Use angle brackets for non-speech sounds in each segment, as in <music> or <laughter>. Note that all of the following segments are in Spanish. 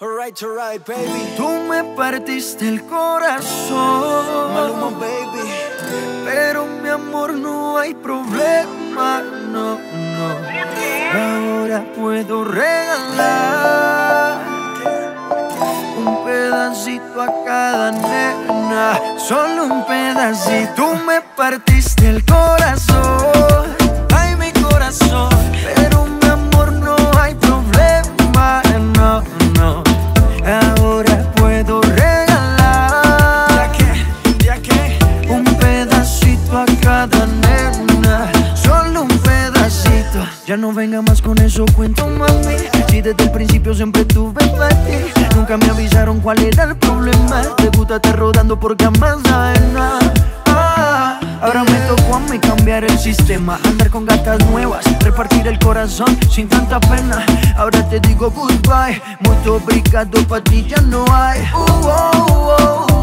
Alright, alright, baby. Tú me partiste el corazón. Maluma, baby. Pero mi amor, no hay problema, no, no. Ahora puedo regalar un pedacito a cada nena. Solo un pedacito. Tú me partiste el corazón. Ya no venga más con eso, cuento mami. Si desde el principio siempre tuve ti, nunca me avisaron cuál era el problema. Te gusta estar rodando por camas ajenas. Ah, Ahora me tocó a mí cambiar el sistema Andar con gatas nuevas, repartir el corazón sin tanta pena Ahora te digo goodbye, mucho obrigado, pa' ti ya no hay Uh, oh, oh, oh.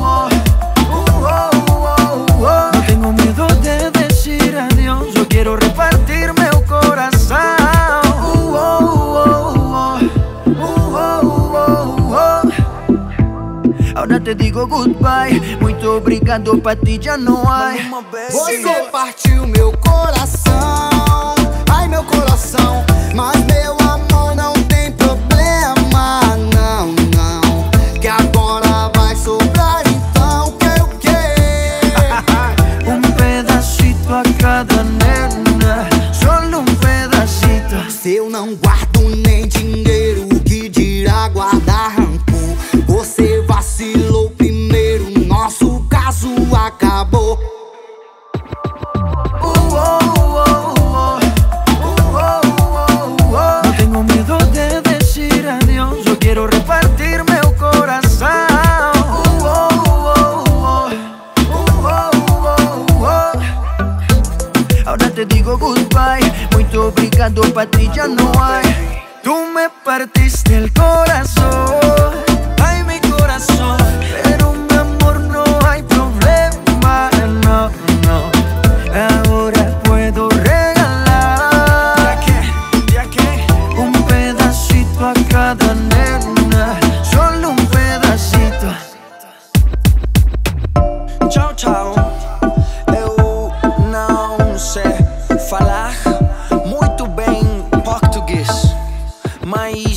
Ahora te digo goodbye, muito obrigado, pa' ti já não há. Você partiu meu coração, ai meu coração. Mas meu amor não tem problema, não, não. Que agora vai sobrar, então quero o quê? Un <laughs> pedacito a cada nena, solo un pedacito. Se eu não guardo nem dinheiro, acabou. Uh, oh, oh, oh. No tengo miedo de decir adiós, yo quiero repartirme el corazón. Uh. Ahora te digo goodbye, muito obrigado, pa' ti ya no hay. Tú me partiste el corazón. Mas